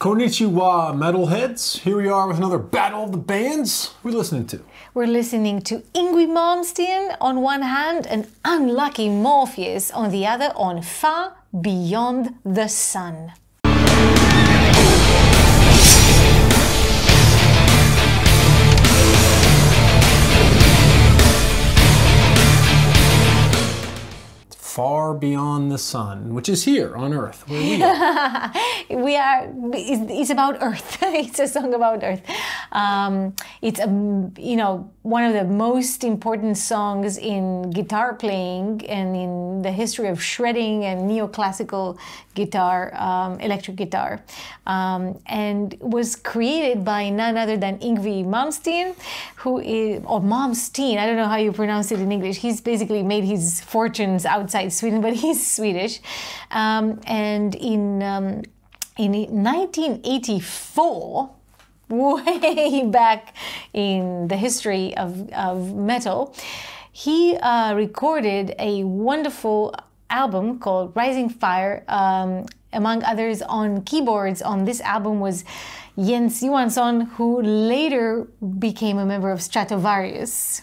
Konnichiwa, metalheads. Here we are with another Battle of the Bands. We're listening to. We're listening to Yngwie Malmsteen on one hand and Unlucky Morpheus on the other on Far Beyond the Sun. Far beyond the sun, which is here on Earth, where we are. we are it's, about earth. It's a song about earth. Um, it's a you know one of the most important songs in guitar playing and in the history of shredding and neoclassical guitar um, electric guitar. Um, and was created by none other than Yngwie Malmsteen who is or Malmsteen I don't know how you pronounce it in English. He's basically made his fortunes outside Sweden but he's Swedish um, and in um, in 1984, way back in the history of, of metal, he uh, recorded a wonderful album called Rising Fire. Um, among others, on keyboards on this album was Jens Johansson, who later became a member of Stratovarius.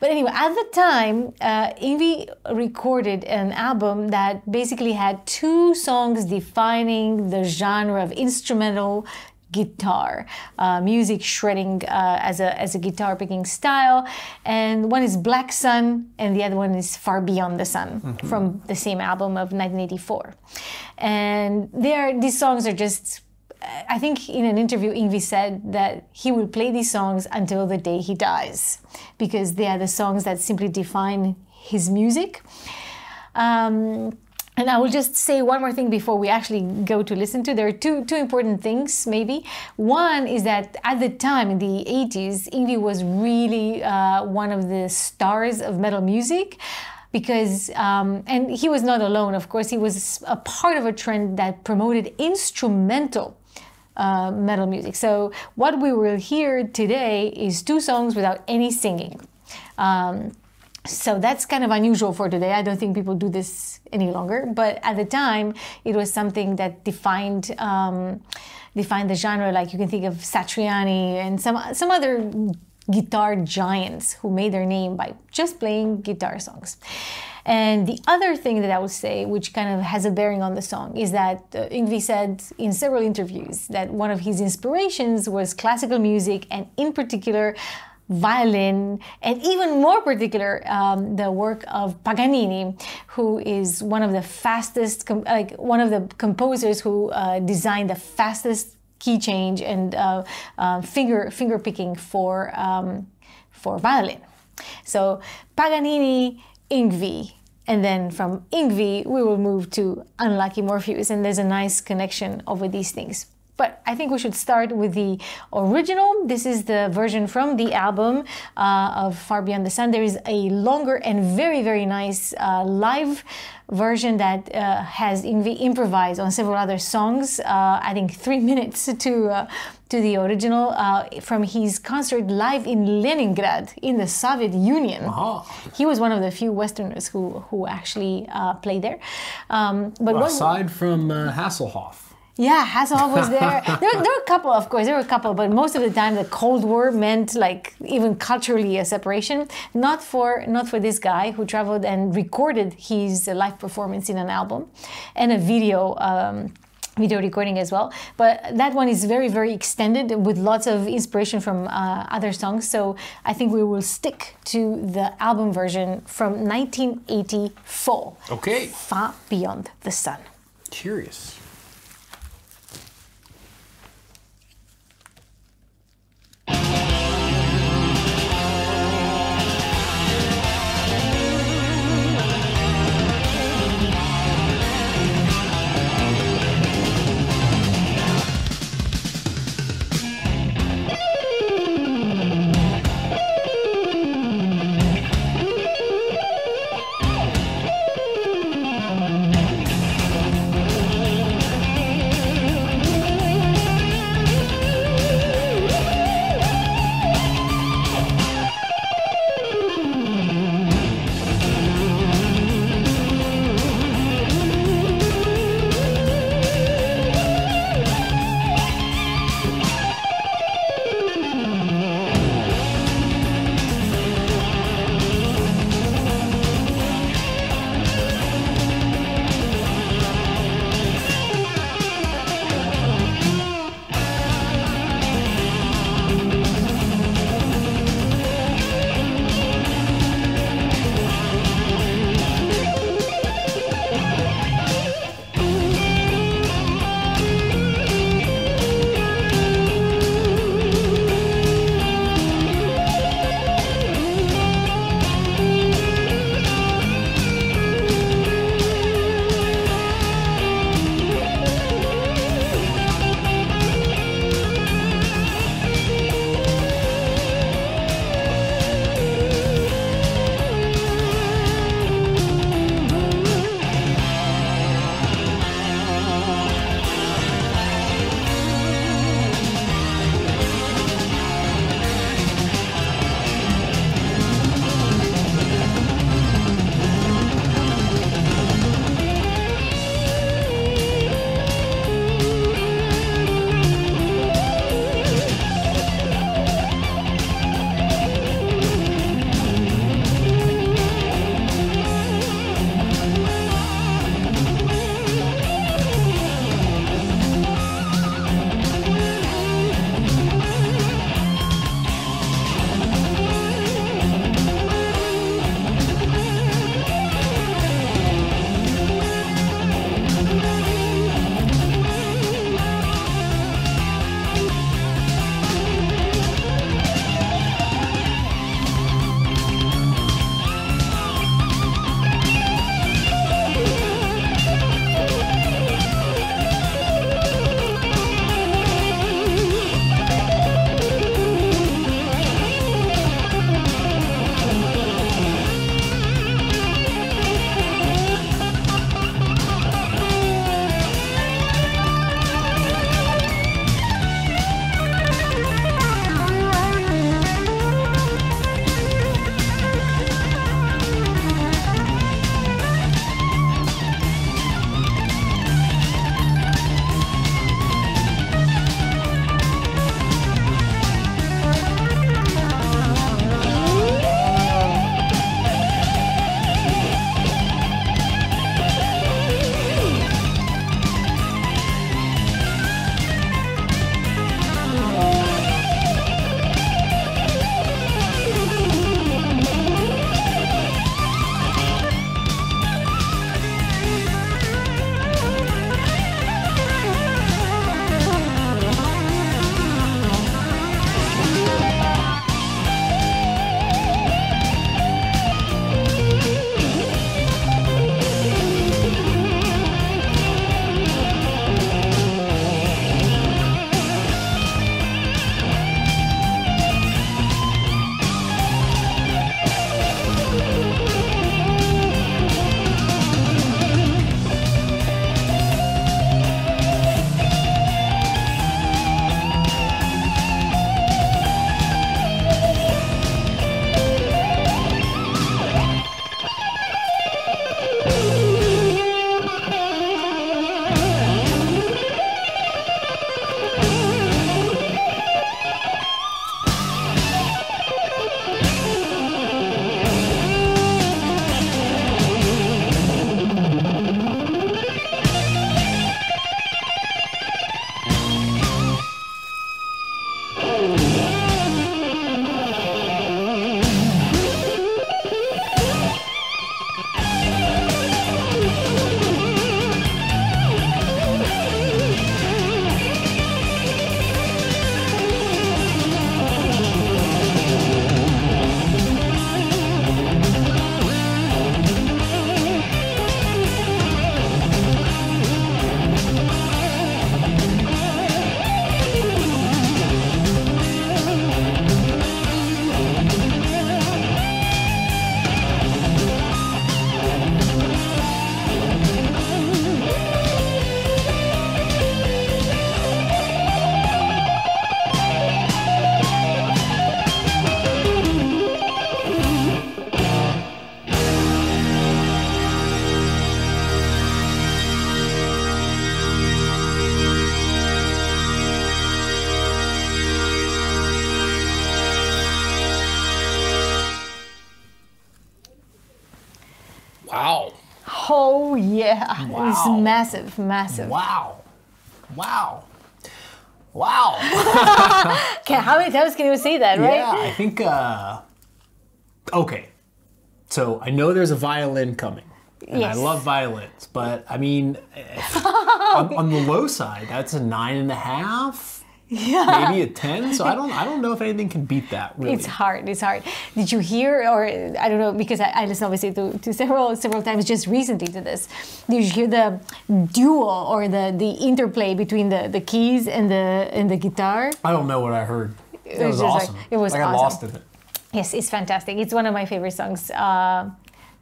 But anyway, at the time, uh, Yngwie recorded an album that basically had two songs defining the genre of instrumental guitar uh, music shredding uh, as a as a guitar picking style and one is black sun and the other one is far beyond the sun mm-hmm. from the same album of 1984 and there these songs are just I think in an interview, Yngwie said that he will play these songs until the day he dies because they are the songs that simply define his music. Um, and I will just say one more thing before we actually go to listen to. There are two two important things, maybe. One is that at the time in the 80s, Yngwie was really uh, one of the stars of metal music because um, and he was not alone of course he was a part of a trend that promoted instrumental uh, metal music. So what we will hear today is two songs without any singing. Um, so that's kind of unusual for today. I don't think people do this any longer. But at the time, it was something that defined um, defined the genre. Like you can think of Satriani and some some other guitar giants who made their name by just playing guitar songs. And the other thing that I would say, which kind of has a bearing on the song, is that uh, Yngwie said in several interviews that one of his inspirations was classical music and, in particular, violin, and even more particular, um, the work of Paganini, who is one of the fastest, like one of the composers who uh, designed the fastest key change and uh, uh, finger finger picking for um, for violin. So Paganini, Yngwie, and then from Yngwie, we will move to Unlucky Morpheus, and there's a nice connection over these things. But I think we should start with the original. This is the version from the album uh, of Far Beyond the Sun. There is a longer and very, very nice uh, live version that uh, has Yngwie improvised on several other songs, uh, adding three minutes to uh, to the original uh, from his concert live in Leningrad in the Soviet Union. He was one of the few Westerners who who actually uh, played there. Um, but well, aside from uh, Hasselhoff. Yeah, Hasselhoff was there. there. There were a couple, of course, there were a couple, but most of the time the Cold War meant like even culturally a separation. Not for not for this guy who traveled and recorded his live performance in an album and a video. Um, video recording as well but that one is very very extended with lots of inspiration from uh, other songs so i think we will stick to the album version from 1984 okay far beyond the sun curious it's massive, massive. Wow. Wow. Wow. Okay, how many times can you say that, right? Yeah, I think. Uh, okay, so I know there's a violin coming, and Yes. I love violins, but I mean, on, on the low side, that's a nine and a half, Yeah. maybe a ten. So I don't, I don't know if anything can beat that. Really, It's hard. It's hard. Did you hear, or I don't know, because I, I listened obviously to, to several several times just recently to this. Did you hear the duel or the the interplay between the, the keys and the and the guitar? I don't know what I heard. It was was, just like- awesome. it was like I awesome. lost in it. Yes, it's fantastic. It's one of my favorite songs, uh,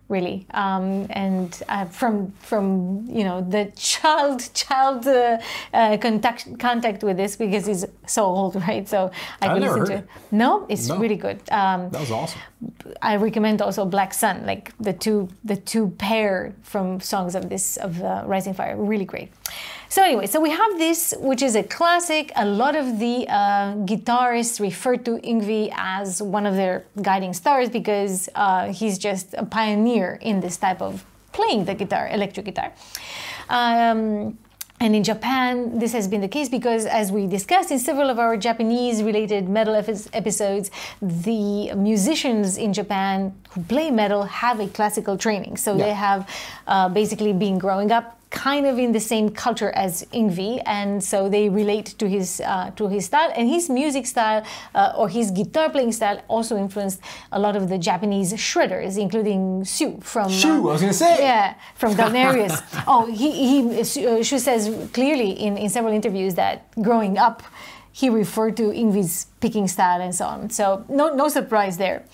really. Um, and uh, from from you know the child child uh, uh, contact contact with this because he's so old, right? So I could listen heard to it. No, it's No. really good. Um, That was awesome. I recommend also Black Sun, like the two the two pair from songs of this of uh, Rising Fire, really great. So anyway, so we have this, which is a classic. A lot of the uh, guitarists refer to Yngwie as one of their guiding stars because uh, he's just a pioneer in this type of playing the guitar, electric guitar. Um, and in Japan, this has been the case because, as we discussed in several of our Japanese related metal episodes, the musicians in Japan who play metal have a classical training. So they have uh, basically been growing up kind of in the same culture as Yngwie, and so they relate to his uh, to his style and his music style uh, or his guitar playing style also influenced a lot of the Japanese shredders, including Sue from Shoo, uh, I was gonna say. yeah, from Galneryus. oh, he, he uh, Syu says clearly in, in several interviews that growing up, he referred to Yngwie's picking style and so on. So no, no surprise there.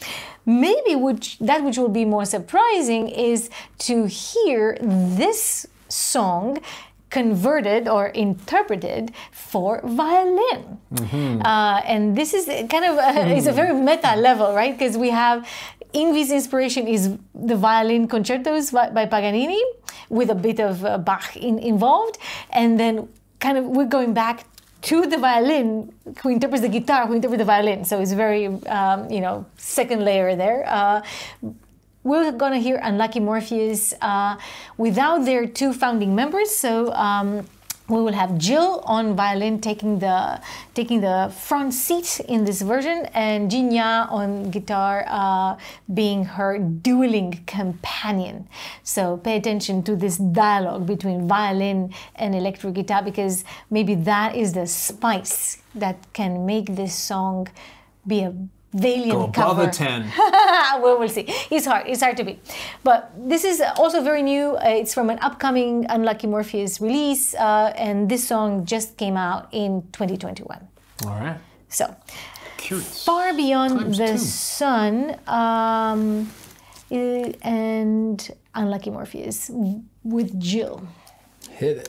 Maybe which that which will be more surprising is to hear this song converted or interpreted for violin. Uh, and this is kind of a, it's a very meta level, right? Because we have Yngwie's inspiration is the violin concertos by, by Paganini with a bit of uh, Bach in, involved, and then kind of we're going back to the violin who interprets the guitar who interprets the violin so it's very um, you know second layer there uh, we're gonna hear Unlucky Morpheus uh, without their two founding members. So um, we will have Jill on violin taking the taking the front seat in this version, and Jinya on guitar uh, being her dueling companion. So pay attention to this dialogue between violin and electric guitar because maybe that is the spice that can make this song be a valiant Go above cover. a ten. well, we'll see. It's hard. It's hard to beat. But this is also very new. Uh, it's from an upcoming Unlucky Morpheus release, uh, and this song just came out in 2021. All right. So, Curious. far beyond Times the two. sun, um, and Unlucky Morpheus with Jill. Hit it.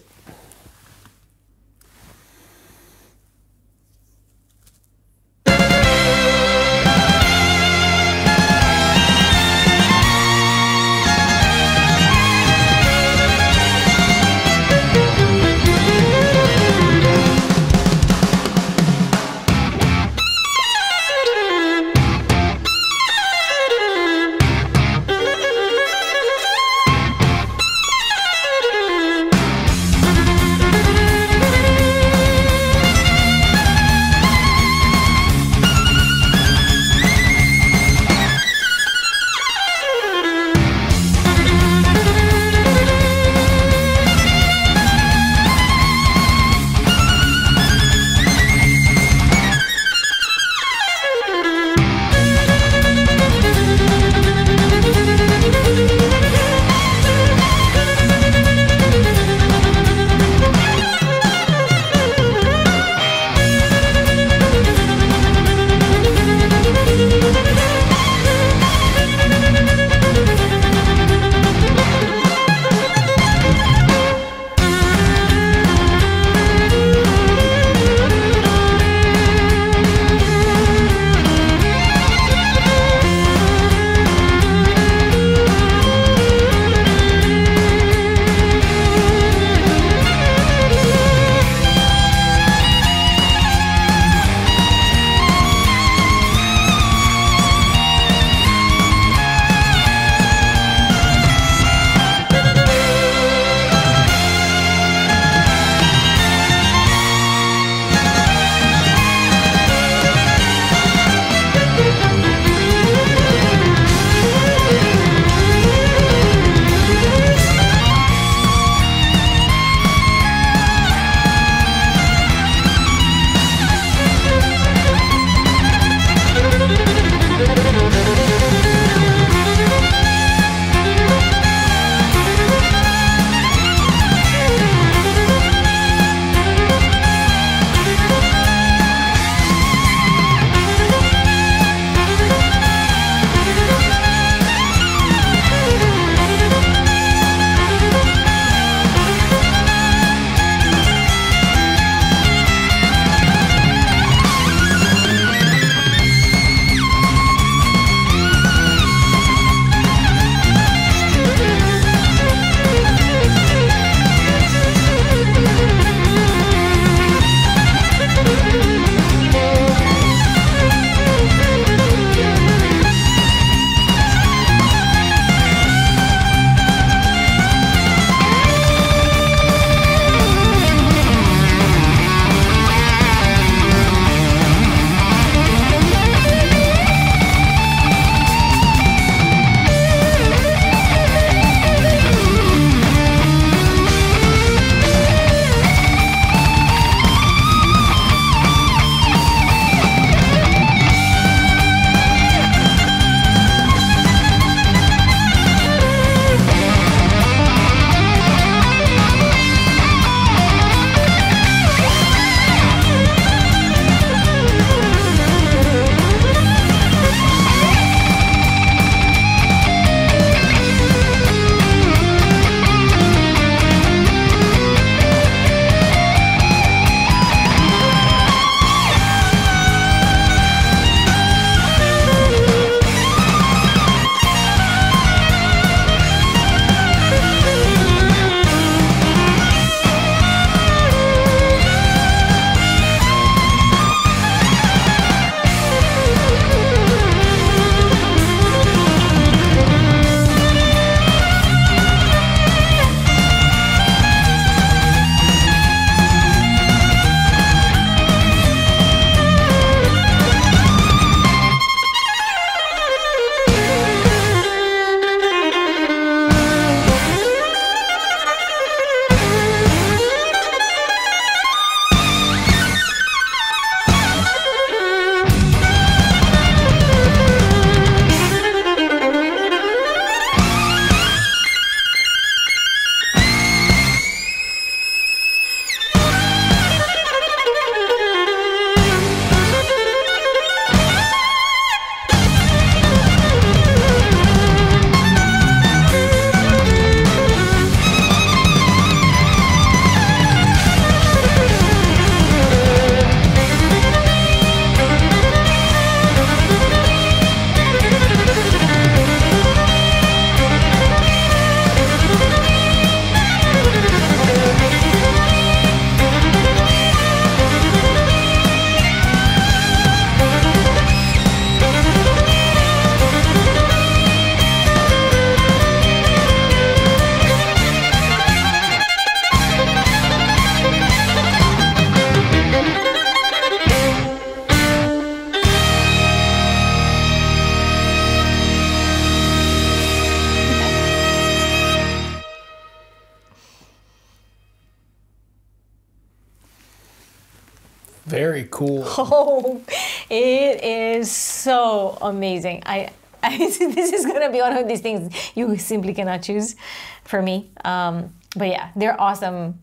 Oh, it is so amazing. I, I this is gonna be one of these things you simply cannot choose for me. Um, but yeah, they're awesome.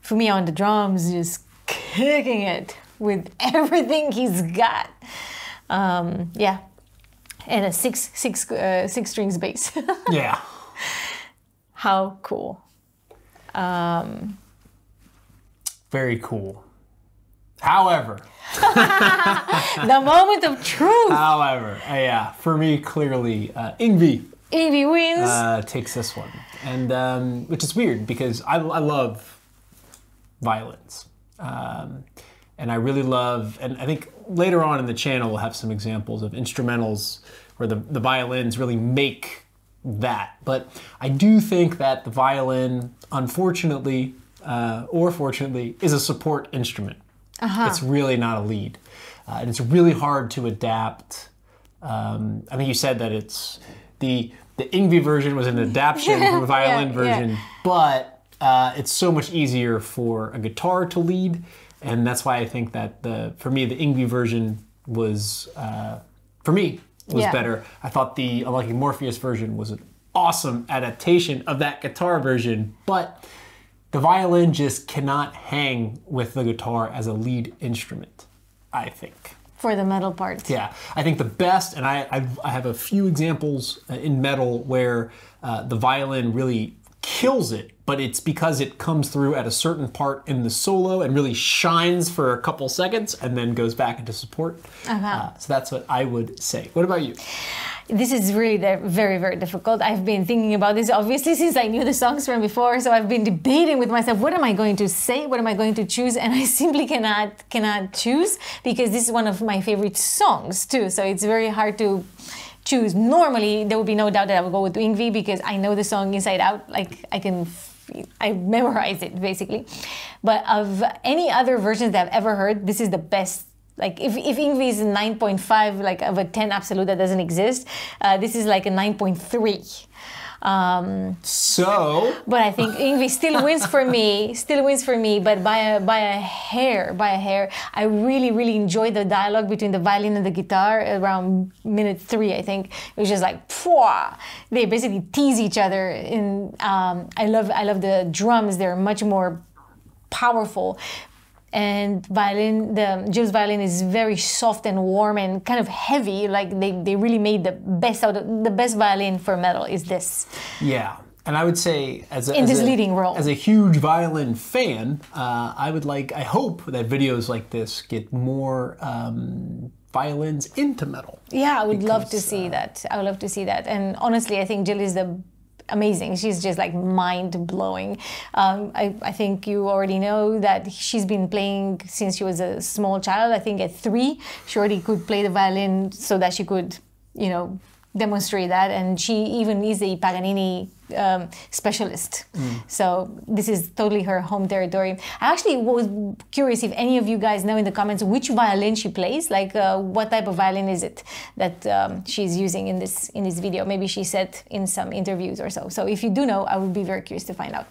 For me on the drums, just kicking it with everything he's got. Um, yeah, and a six six uh, six strings bass. yeah. How cool. Um, Very cool. However, the moment of truth. however, uh, yeah, for me, clearly, uh, Yngwie Evie wins. uh, takes this one, and um, which is weird because I, I love violins, um, and I really love, and I think later on in the channel we'll have some examples of instrumentals where the the violins really make that. But I do think that the violin, unfortunately uh, or fortunately, is a support instrument. It's really not a lead, uh, and it's really hard to adapt. Um, I think you said that it's the the Yngwie version was an adaptation from a violin yeah. version, but uh, it's so much easier for a guitar to lead, and that's why I think that the for me the Yngwie version was uh, for me was Yeah. better. I thought the Unlucky Morpheus version was an awesome adaptation of that guitar version, but the violin just cannot hang with the guitar as a lead instrument. I think. for the metal part. Yeah, I think the best, and I, I've, I have a few examples uh, in metal where uh, the violin really kills it, but it's because it comes through at a certain part in the solo and really shines for a couple seconds and then goes back into support. Uh, so that's what I would say. What about you? This is really very, very difficult. I've been thinking about this obviously since I knew the songs from before, so I've been debating with myself, what am I going to say? What am I going to choose? And I simply cannot cannot choose because this is one of my favorite songs too. So it's very hard to choose. Normally, there would be no doubt that I would go with Yngwie because I know the song inside out. Like I can I memorize it basically. But of any other versions that I've ever heard, this is the best. Like if, if Yngwie is 9.5, like of a 10 absolute that doesn't exist, uh, this is like a 9.3. Um, So, but I think Yngwie still wins for me, still wins for me, but by a by a hair, by a hair. I really, really enjoyed the dialogue between the violin and the guitar around minute three. I think it was just like, Pwah! they basically tease each other. In um, I love, I love the drums. They're much more powerful. And violin, the Jill's violin is very soft and warm and kind of heavy. Like they, they really made the best out of the best violin for metal is this. yeah. And I would say, as a, In as this a- leading role. as a huge violin fan, uh, I would like, I hope that videos like this get more um, violins into metal. Yeah, I would love to Because, see that. I would love to see that. And honestly, I think Jill is the amazing. She's just like mind blowing. Um, I, I think you already know that she's been playing since she was a small child. I think at three, she already could play the violin so that she could, you know, demonstrate that. And she even is a Paganini um, specialist. So this is totally her home territory. I actually was curious if any of you guys know in the comments which violin she plays. Like, uh, what type of violin is it that um, she's using in this in this video? Maybe she said in some interviews or so. So if you do know, I would be very curious to find out.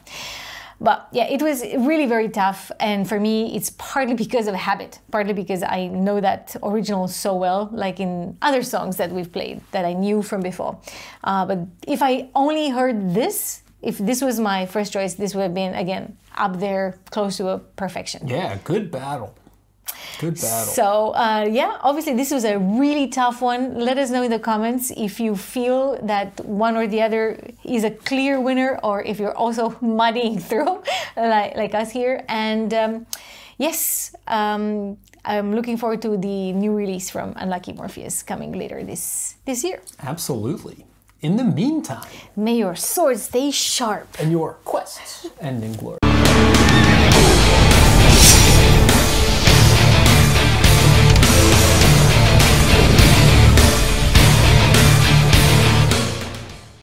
But yeah, it was really very tough. And for me, it's partly because of habit, partly because I know that original so well, like in other songs that we've played that I knew from before. Uh, but if I only heard this, if this was my first choice, this would have been, again, up there close to a perfection. Yeah, good battle. Good battle. So uh, yeah, obviously this was a really tough one. Let us know in the comments if you feel that one or the other is a clear winner, or if you're also muddying through, like, like us here. And um, yes, um, I'm looking forward to the new release from Unlucky Morpheus coming later this this year. Absolutely. In the meantime, May your sword stay sharp. and your quests end in glory.